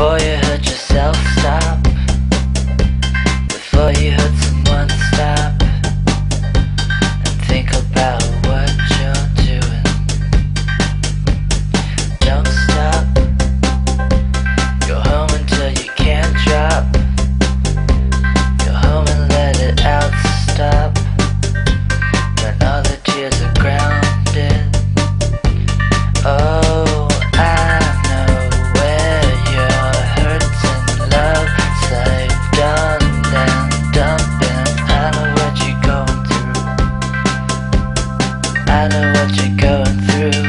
Before you hurt yourself, stop. Before you hurt I know what you're going through.